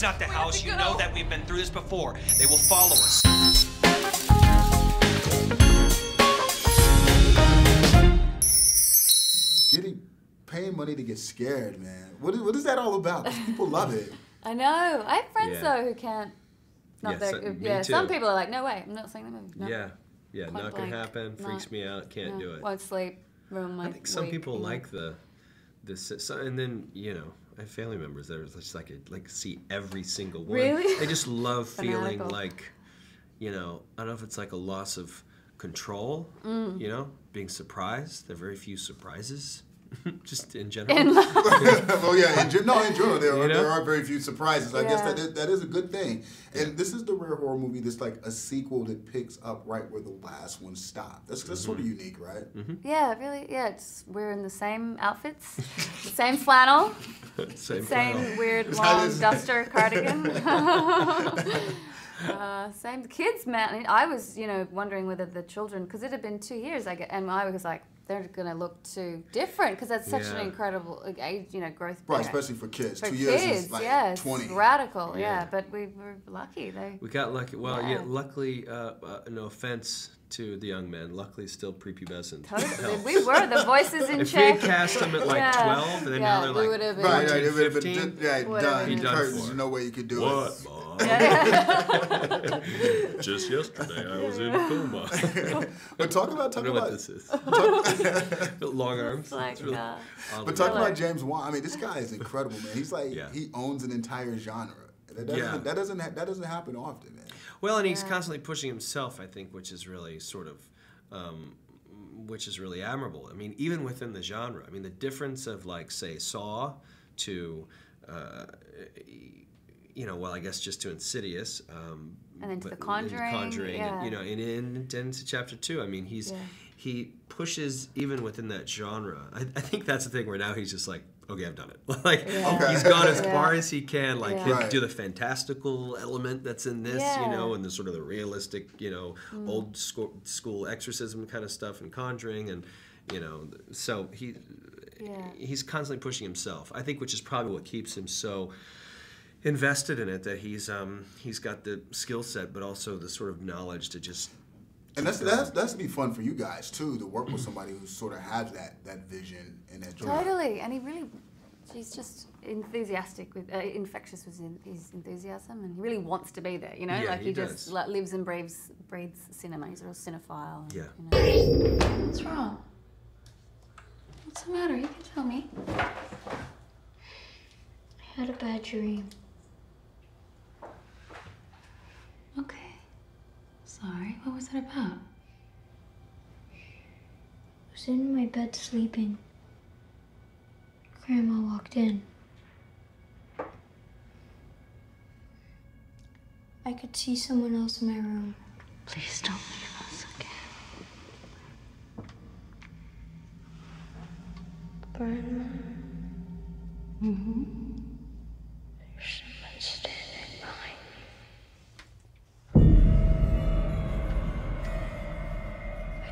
It's not the We house. You know that we've been through this before. They will follow us. Getting paying money to get scared, man. What is, what is that all about? people love it. I know. I have friends Yeah. though who can't. Not Yeah, that, so- me yeah. Some people are like, no way, I'm not seeing the movie. No. Yeah, yeah, Point not gonna happen. Freaks not- me out. Can't no. do it. Won't sleep. Ruin my I think some week, people you like the, the and then you know I have family members that are just like like see every single one. Really? They just love feeling Fanatical. like, you know, I don't know if it's like a loss of control. Mm. You know, being surprised. There are very few surprises, just in general. In life. well, yeah, in, gen- no, in general, there are, You know? there are very few surprises. I guess Yeah. that is, that is a good thing. And this is the rare horror movie that's like a sequel that picks up right where the last one stopped. That's, that's sort of Mm-hmm. unique, right? yeah, really. Yeah, it's we're in the same outfits, same flannel, Same. same flannel. weird long is- duster cardigan. uh, same the kids, man. I was, you know, wondering whether the children, because it had been two years, I get, and I was like, they're gonna look too different because that's such an Yeah. incredible like, age, you know, growth. Right, you know, especially for kids. for Two kids. years is like yeah, it's 20. radical. Yeah. Yeah. but we were lucky. They. We got lucky. Well, yeah. Yeah. luckily, uh, uh, no offense to the young men. Luckily, still prepubescent. Totally. We were the voices in If we had check. cast them at like Yeah. 12, and then Yeah, now they're like would Right, right. It would have been 15. done, yeah, done. Be done Curtains. There's no way you could do What, it. Mom? Yeah. Just yesterday, I was in coma. But talk about I talk don't what about this is. Long arms. like, really uh, But talk about James Wan. I mean, this guy is incredible, man. He's like Yeah. he owns an entire genre. That doesn't Yeah. that doesn't that doesn't happen often, man. Well, and he's Yeah. constantly pushing himself, I think, which is really sort of, um, which is really admirable. I mean, even within the genre, I mean, the difference of like, say, Saw to, uh, you know, well, I guess just to Insidious, um, And then to but- The Conjuring, Conjuring, and, you know, and in into Chapter Two. I mean, he's Yeah. he pushes even within that genre. I, I think that's the thing where now he's just like, okay, I've done it. like Yeah. Okay. he's gone as Yeah. far as he can. Like Yeah. Right. do the fantastical element that's in this, you know, and the sort of the realistic, you know, Mm. old school, school exorcism kind of stuff and Conjuring, and you know, so he Yeah. he's constantly pushing himself. I think, which is probably what keeps him so invested in it that he's um he's got the skill set but also the sort of knowledge to just And that's that's that's be fun for you guys too to work with somebody who sort of has that that vision and that drive. Totally, and he really, he's just enthusiastic with, uh, infectious with his- his enthusiasm, and he really wants to be there. You know, Yeah, like he he, just does. like, lives and breathes breathes cinema. He's a real cinephile. and, Yeah. You know. What's wrong? What's the matter? You can tell me. I had a bad dream. Okay. Sorry. What was that about? I was in my bed sleeping. Grandma walked in. I could see someone else in my room. Please don't leave us again. Grandma, Mm-hmm.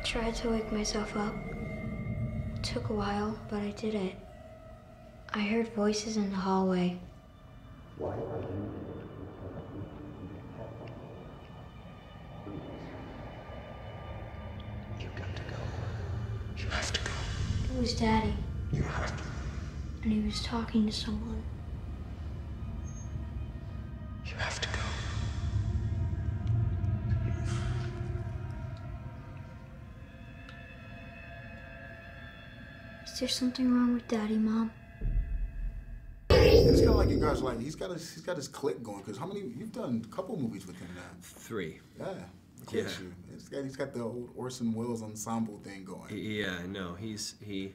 Tried to wake myself up. It took a while, but I did it. I heard voices in the hallway. You've got to go. You have to go. It was Daddy, You have to. and he was talking to someone. Is there something wrong with Daddy, Mom? It's kind of like you guys like he's got his he's got his click going because how many you've done a couple movies with him now. three. Yeah, click Yeah. you. It's got, he's got the old Orson Welles ensemble thing going. Yeah, no, he's he.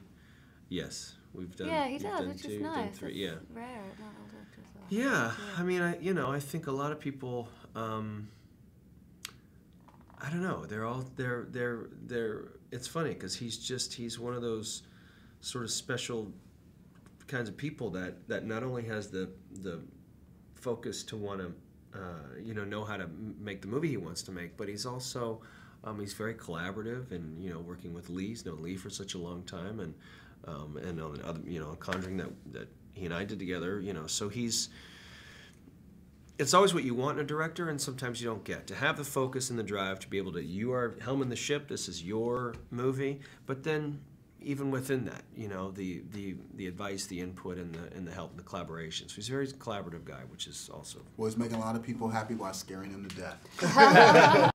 Yes, we've done. Yeah, he does, done which two, is done nice. Three, yeah. rare. Not all directors are. Yeah, I mean, I you know, I think a lot of people. Um, I don't know. They're all they're they're they're. It's funny because he's just he's one of those sort of special kinds of people that that not only has the the focus to want to uh, you know know how to make the movie he wants to make, but he's also um, he's very collaborative and you know working with Leigh. He's known Leigh for such a long time and um, and on other you know Conjuring that that he and I did together. You know, so he's it's always what you want in a director, and sometimes you don't get to have the focus and the drive to be able to. You are helming the ship. This is your movie, but then even within that, you know, the the the advice, the input, and the and the help, and the collaboration. So he's a very collaborative guy, which is also Was making a lot of people happy while scaring them to death.